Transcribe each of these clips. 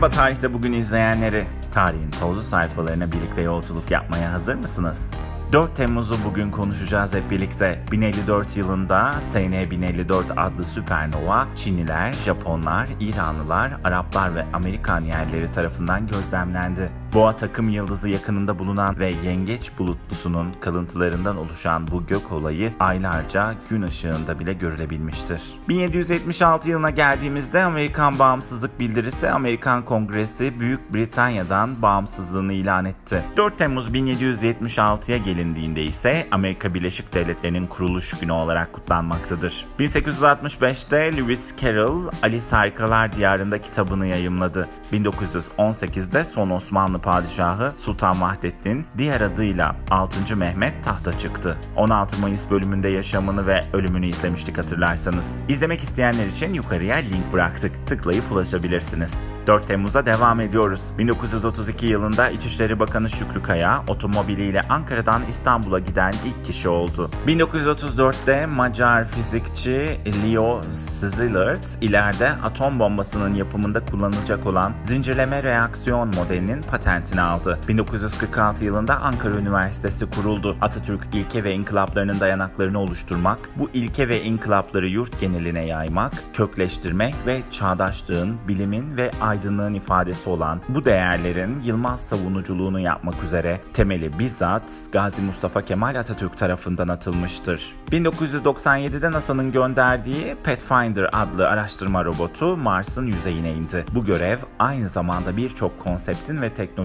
Merhaba tarihte bugün izleyenleri. Tarihin tozlu sayfalarına birlikte yolculuk yapmaya hazır mısınız? 4 Temmuz'u bugün konuşacağız hep birlikte. 1054 yılında SN 1054 adlı süpernova Çinliler, Japonlar, İranlılar, Araplar ve Amerikan yerleri tarafından gözlemlendi. Boğa takım yıldızı yakınında bulunan ve yengeç bulutlusunun kalıntılarından oluşan bu gök olayı aylarca gün ışığında bile görülebilmiştir. 1776 yılına geldiğimizde Amerikan bağımsızlık bildirisi Amerikan Kongresi Büyük Britanya'dan bağımsızlığını ilan etti. 4 Temmuz 1776'ya gelindiğinde ise Amerika Birleşik Devletleri'nin kuruluş günü olarak kutlanmaktadır. 1865'te Lewis Carroll Alice Harikalar Diyarında kitabını yayımladı. 1918'de son Osmanlı padişahı Sultan Vahdettin diğer adıyla 6. Mehmet tahta çıktı. 16 Mayıs bölümünde yaşamını ve ölümünü izlemiştik hatırlarsanız. İzlemek isteyenler için yukarıya link bıraktık. Tıklayıp ulaşabilirsiniz. 4 Temmuz'a devam ediyoruz. 1932 yılında İçişleri Bakanı Şükrü Kaya otomobiliyle Ankara'dan İstanbul'a giden ilk kişi oldu. 1934'te Macar fizikçi Leo Szilard ileride atom bombasının yapımında kullanılacak olan zincirleme reaksiyon modelinin patentini aldı. 1946 yılında Ankara Üniversitesi kuruldu. Atatürk ilke ve inkılaplarının dayanaklarını oluşturmak, bu ilke ve inkılapları yurt geneline yaymak, kökleştirmek ve çağdaşlığın, bilimin ve aydınlığın ifadesi olan bu değerlerin Yılmaz savunuculuğunu yapmak üzere temeli bizzat Gazi Mustafa Kemal Atatürk tarafından atılmıştır. 1997'de NASA'nın gönderdiği Pathfinder adlı araştırma robotu Mars'ın yüzeyine indi. Bu görev aynı zamanda birçok konseptin ve teknolojinin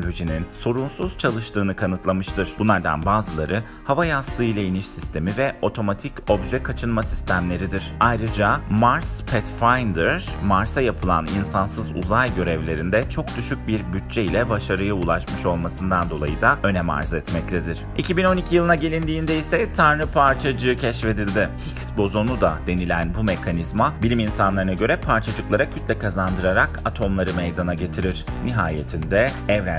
sorunsuz çalıştığını kanıtlamıştır. Bunlardan bazıları hava yastığı ile iniş sistemi ve otomatik obje kaçınma sistemleridir. Ayrıca Mars Pathfinder, Mars'a yapılan insansız uzay görevlerinde çok düşük bir bütçe ile başarıya ulaşmış olmasından dolayı da önem arz etmektedir. 2012 yılına gelindiğinde ise Tanrı parçacığı keşfedildi. Higgs bozonu da denilen bu mekanizma bilim insanlarına göre parçacıklara kütle kazandırarak atomları meydana getirir. Nihayetinde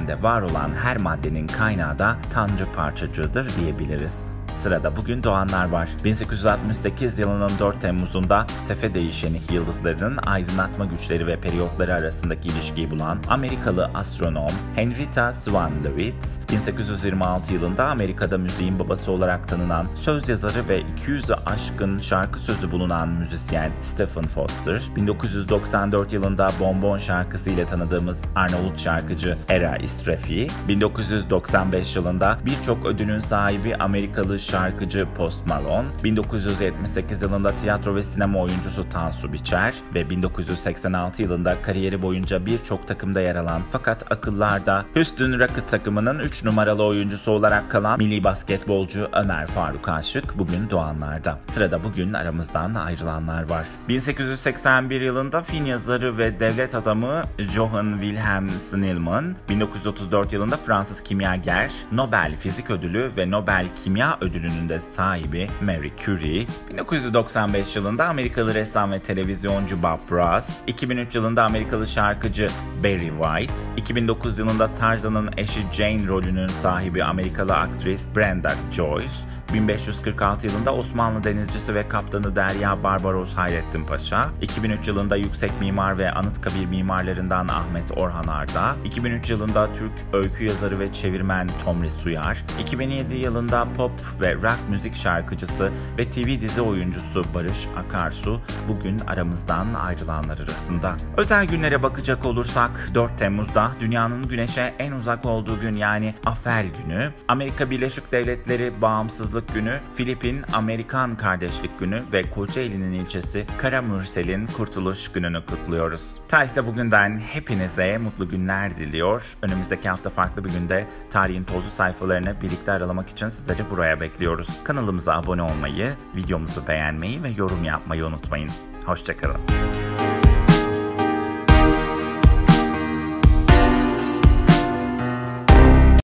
evrende var olan her maddenin kaynağı da Tanrı parçacığıdır diyebiliriz. Sırada bugün doğanlar var. 1868 yılının 4 Temmuz'unda sefe değişeni yıldızlarının aydınlatma güçleri ve periyotları arasındaki ilişkiyi bulan Amerikalı astronom Henrietta Swan Leavitt, 1826 yılında Amerika'da müziğin babası olarak tanınan söz yazarı ve 200'ü aşkın şarkı sözü bulunan müzisyen Stephen Foster, 1994 yılında Bonbon şarkısı ile tanıdığımız Arnavut şarkıcı Era Istrefi, 1995 yılında birçok ödülün sahibi Amerikalı şarkıcı Post Malone, 1978 yılında tiyatro ve sinema oyuncusu Tansu Biçer ve 1986 yılında kariyeri boyunca birçok takımda yer alan fakat akıllarda Houston Rocket takımının 3 numaralı oyuncusu olarak kalan milli basketbolcu Ömer Faruk Aşık bugün doğanlarda. Sırada bugün aramızdan ayrılanlar var. 1881 yılında film yazarı ve devlet adamı Johann Wilhelm Snellman, 1934 yılında Fransız kimyager, Nobel Fizik Ödülü ve Nobel Kimya Ödülü'nün de sahibi Marie Curie, 1995 yılında Amerikalı ressam ve televizyoncu Bob Ross, 2003 yılında Amerikalı şarkıcı Barry White, 2009 yılında Tarzan'ın eşi Jane rolünün sahibi Amerikalı aktris Brenda Joyce, 1546 yılında Osmanlı denizcisi ve kaptanı Derya Barbaros Hayrettin Paşa, 2003 yılında yüksek mimar ve Anıtkabir mimarlarından Ahmet Orhan Arda, 2003 yılında Türk öykü yazarı ve çevirmen Tomris Suyar, 2007 yılında pop ve rock müzik şarkıcısı ve TV dizi oyuncusu Barış Akarsu bugün aramızdan ayrılanlar arasında. Özel günlere bakacak olursak 4 Temmuz'da dünyanın güneşe en uzak olduğu gün yani Afer günü, Amerika Birleşik Devletleri bağımsızlık Günü, Filipin Amerikan Kardeşlik Günü ve Kocaeli'nin ilçesi Karamürsel'in Kurtuluş Günü'nü kutluyoruz. Tarihte bugünden hepinize mutlu günler diliyor. Önümüzdeki hafta farklı bir günde tarihin tozlu sayfalarını birlikte aralamak için sizleri buraya bekliyoruz. Kanalımıza abone olmayı, videomuzu beğenmeyi ve yorum yapmayı unutmayın. Hoşçakalın.